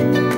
Bye.